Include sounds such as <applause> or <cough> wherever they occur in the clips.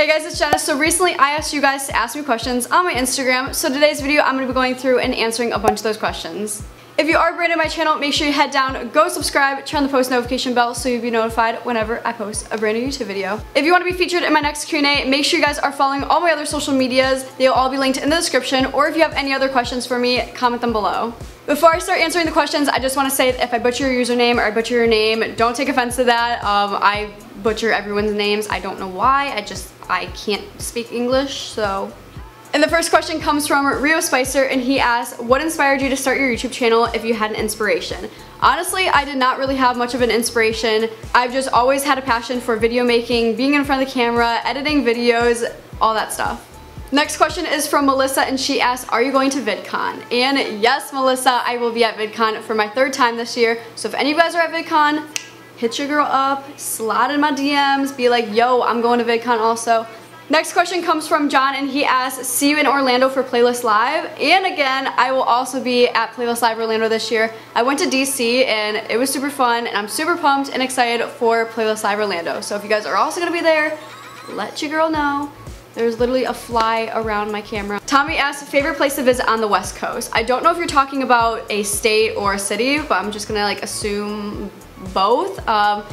Hey guys, it's Jennah. So recently I asked you guys to ask me questions on my Instagram. So today's video I'm going to be going through and answering a bunch of those questions. If you are brand new to my channel, make sure you head down, go subscribe, turn on the post notification bell so you'll be notified whenever I post a brand new YouTube video. If you want to be featured in my next Q&A, make sure you guys are following all my other social medias. They'll all be linked in the description, or if you have any other questions for me, comment them below. Before I start answering the questions, I just want to say if I butcher your username or I butcher your name, don't take offense to that. Um, I butcher everyone's names. I don't know why. I just, I can't speak English, so and the first question comes from Rio Spicer and he asks, what inspired you to start your YouTube channel if you had an inspiration? Honestly, I did not really have much of an inspiration. I've just always had a passion for video making, being in front of the camera, editing videos, all that stuff. Next question is from Melissa and she asks, are you going to VidCon? And yes, Melissa, I will be at VidCon for my third time this year. So if any of you guys are at VidCon, hit your girl up, slide in my DMs, be like, yo, I'm going to VidCon also. Next question comes from John and he asks, see you in Orlando for Playlist Live. And again, I will also be at Playlist Live Orlando this year. I went to DC and it was super fun and I'm super pumped and excited for Playlist Live Orlando. So if you guys are also gonna be there, let your girl know. There's literally a fly around my camera. Tommy asks, favorite place to visit on the West Coast. I don't know if you're talking about a state or a city, but I'm just gonna like assume both. Um,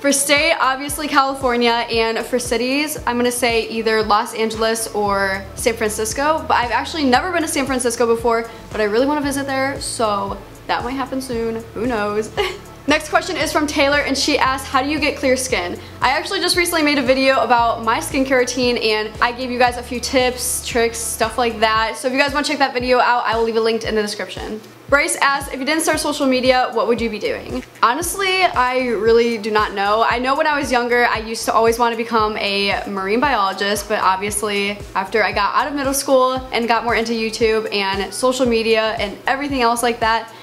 for state, obviously California, and for cities, I'm gonna say either Los Angeles or San Francisco, but I've actually never been to San Francisco before, but I really wanna visit there, so that might happen soon, who knows. <laughs> Next question is from Taylor and she asked, how do you get clear skin? I actually just recently made a video about my skincare routine and I gave you guys a few tips, tricks, stuff like that. So if you guys want to check that video out, I will leave a link in the description. Bryce asked, if you didn't start social media, what would you be doing? Honestly, I really do not know. I know when I was younger, I used to always want to become a marine biologist, but obviously after I got out of middle school and got more into YouTube and social media and everything else like that,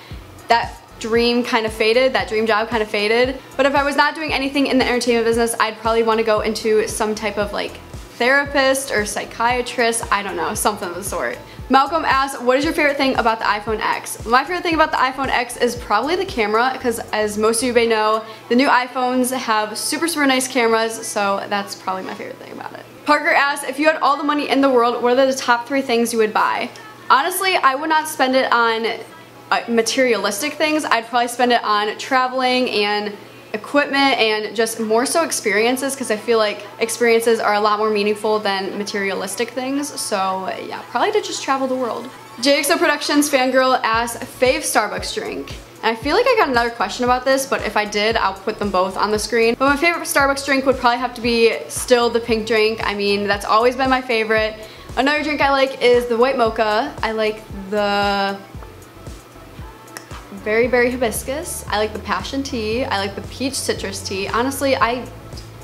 that dream kind of faded, that dream job kind of faded. But if I was not doing anything in the entertainment business, I'd probably want to go into some type of like therapist or psychiatrist, I don't know, something of the sort. Malcolm asks, what is your favorite thing about the iPhone X? My favorite thing about the iPhone X is probably the camera because as most of you may know, the new iPhones have super, super nice cameras, so that's probably my favorite thing about it. Parker asks, if you had all the money in the world, what are the top three things you would buy? Honestly, I would not spend it on Uh, materialistic things, I'd probably spend it on traveling and equipment and just more so experiences because I feel like experiences are a lot more meaningful than materialistic things. So yeah, probably to just travel the world. JXO Productions fangirl asks, fave Starbucks drink. And I feel like I got another question about this, but if I did, I'll put them both on the screen. But my favorite Starbucks drink would probably have to be still the pink drink. I mean, that's always been my favorite. Another drink I like is the white mocha. I like the very, berry hibiscus. I like the passion tea. I like the peach citrus tea. Honestly, I,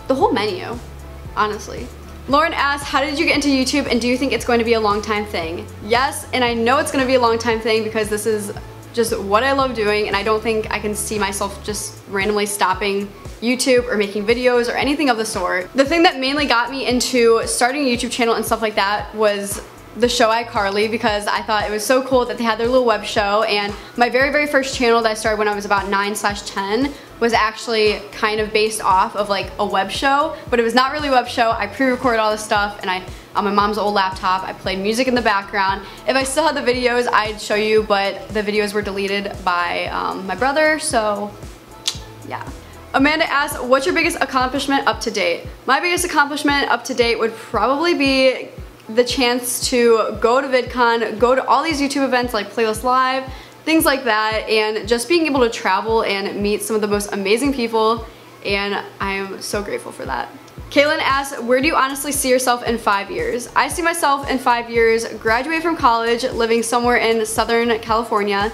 the whole menu, honestly. Lauren asks, how did you get into YouTube and do you think it's going to be a long time thing? Yes, and I know it's going to be a long time thing because this is just what I love doing and I don't think I can see myself just randomly stopping YouTube or making videos or anything of the sort. The thing that mainly got me into starting a YouTube channel and stuff like that was the show iCarly because I thought it was so cool that they had their little web show. And my very very first channel that I started when I was about 9 slash 10 was actually kind of based off of like a web show but it was not really a web show. I pre-recorded all this stuff and I on my mom's old laptop I played music in the background. If I still had the videos I'd show you but the videos were deleted by um, my brother. So yeah. Amanda asks, what's your biggest accomplishment up to date? My biggest accomplishment up to date would probably be the chance to go to VidCon, go to all these YouTube events like Playlist Live, things like that, and just being able to travel and meet some of the most amazing people, and I am so grateful for that. Kaylin asks, where do you honestly see yourself in five years? I see myself in five years, graduate from college, living somewhere in Southern California,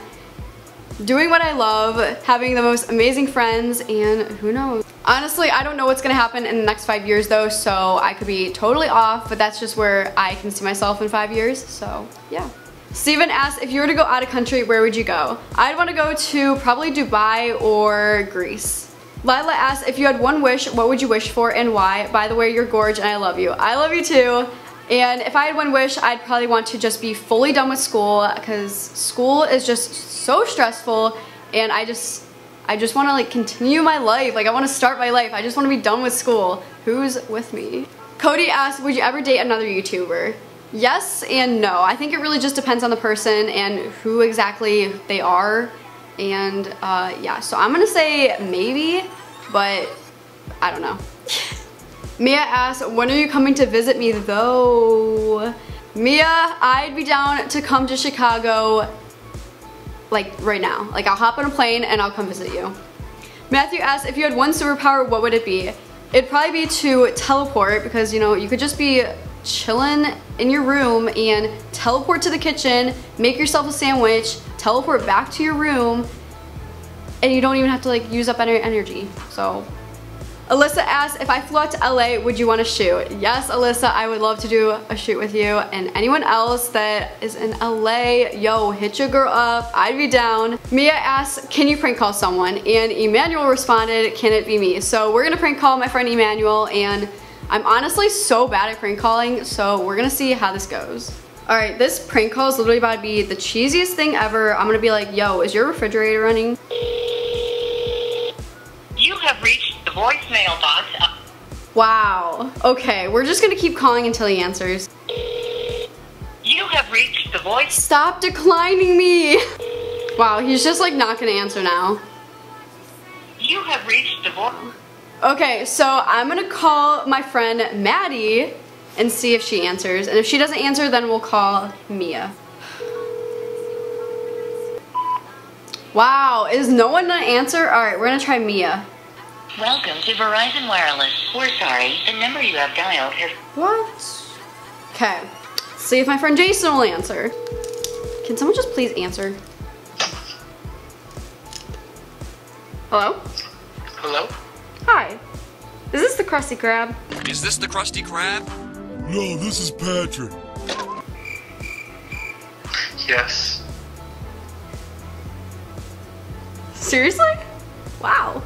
doing what I love, having the most amazing friends, and who knows. Honestly, I don't know what's gonna happen in the next five years though, so I could be totally off, but that's just where I can see myself in five years, so yeah. Steven asked, if you were to go out of country, where would you go? I'd wanna go to probably Dubai or Greece. Lila asked, if you had one wish, what would you wish for and why? By the way, you're gorge and I love you. I love you too. And if I had one wish, I'd probably want to just be fully done with school because school is just so stressful and I just I just want to like continue my life. Like I want to start my life. I just want to be done with school. Who's with me? Cody asked, would you ever date another YouTuber? Yes and no. I think it really just depends on the person and who exactly they are. And uh, yeah, so I'm gonna say maybe, but I don't know. <laughs> Mia asked, when are you coming to visit me though? Mia, I'd be down to come to Chicago like right now. Like I'll hop on a plane and I'll come visit you. Matthew asked, if you had one superpower, what would it be? It'd probably be to teleport because you know, you could just be chilling in your room and teleport to the kitchen, make yourself a sandwich, teleport back to your room, and you don't even have to like use up any energy. So Alyssa asked, if I flew out to LA, would you want to shoot? Yes, Alyssa, I would love to do a shoot with you. And anyone else that is in LA, yo, hit your girl up. I'd be down. Mia asked, can you prank call someone? And Emmanuel responded, can it be me? So we're gonna prank call my friend Emmanuel and I'm honestly so bad at prank calling, so we're gonna see how this goes. Alright, this prank call is literally about to be the cheesiest thing ever. I'm gonna be like, yo, is your refrigerator running? You have reached the voicemail box. Wow. Okay, we're just gonna keep calling until he answers. You have reached the voice. Stop declining me! Wow, he's just like not gonna answer now. You have reached the voice. Okay, so I'm gonna call my friend Maddie and see if she answers. And if she doesn't answer, then we'll call Mia. Wow, is no one gonna answer? Alright, we're gonna try Mia. Welcome to Verizon Wireless. We're sorry, the number you have dialed has. What? Okay, see if my friend Jason will answer. Can someone just please answer? Hello? Hello? Hi. Is this the Krusty Krab? Is this the Krusty Krab? No, this is Patrick. Yes. Seriously? Wow.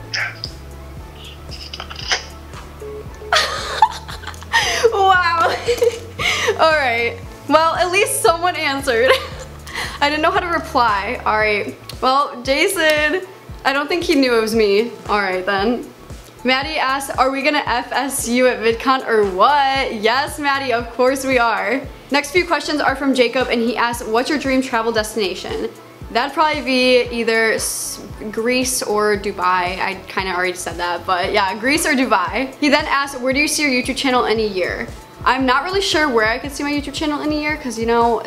<laughs> wow. <laughs> Alright. Well, at least someone answered. <laughs> I didn't know how to reply. Alright. Well, Jason, I don't think he knew it was me. Alright then. Maddie asked, are we gonna FSU at VidCon or what? Yes, Maddie, of course we are. Next few questions are from Jacob and he asked, what's your dream travel destination? That'd probably be either Greece or Dubai. I kind of already said that, but yeah, Greece or Dubai. He then asked, where do you see your YouTube channel in a year? I'm not really sure where I could see my YouTube channel in a year because you know,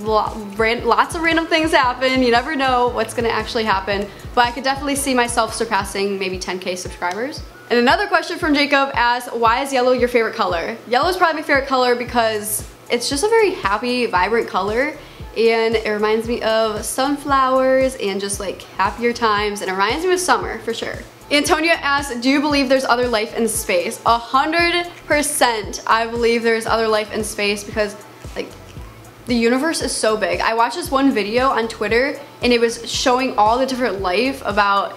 lots of random things happen. You never know what's gonna actually happen, but I could definitely see myself surpassing maybe 10k subscribers. And another question from Jacob asked, why is yellow your favorite color? Yellow is probably my favorite color because it's just a very happy, vibrant color and it reminds me of sunflowers and just like happier times and it reminds me of summer for sure. Antonia asks, do you believe there's other life in space? A hundred percent I believe there's other life in space because like the universe is so big. I watched this one video on Twitter and it was showing all the different life about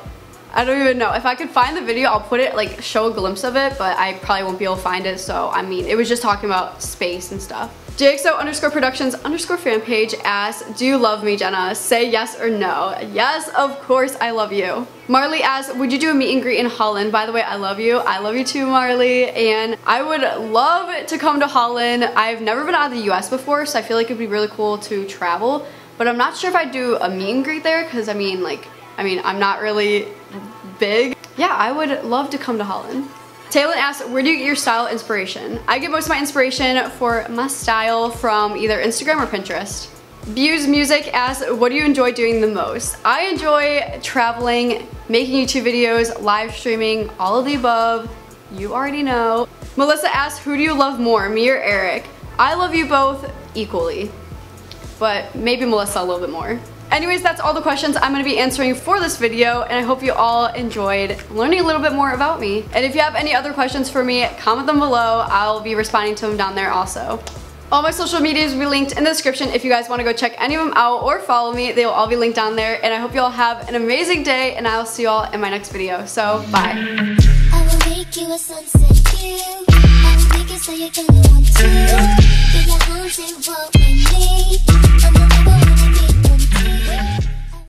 I don't even know. If I could find the video, I'll put it, like, show a glimpse of it, but I probably won't be able to find it, so, I mean, it was just talking about space and stuff. JXO underscore productions underscore fan page asks, do you love me, Jennah? Say yes or no. Yes, of course I love you. Marley asks, would you do a meet and greet in Holland? By the way, I love you. I love you too, Marley. And I would love to come to Holland. I've never been out of the US before, so I feel like it'd be really cool to travel. But I'm not sure if I'd do a meet and greet there, because I mean, like, I mean, I'm not really big. Yeah, I would love to come to Holland. Taylor asks, where do you get your style inspiration? I get most of my inspiration for my style from either Instagram or Pinterest. Views Music asks, what do you enjoy doing the most? I enjoy traveling, making YouTube videos, live streaming, all of the above. You already know. Melissa asks, who do you love more, me or Eric? I love you both equally, but maybe Melissa a little bit more. Anyways, that's all the questions I'm going to be answering for this video, and I hope you all enjoyed learning a little bit more about me. And if you have any other questions for me, comment them below. I'll be responding to them down there also. All my social medias will be linked in the description if you guys want to go check any of them out or follow me. They will all be linked down there. And I hope you all have an amazing day and I will see you all in my next video. So, bye.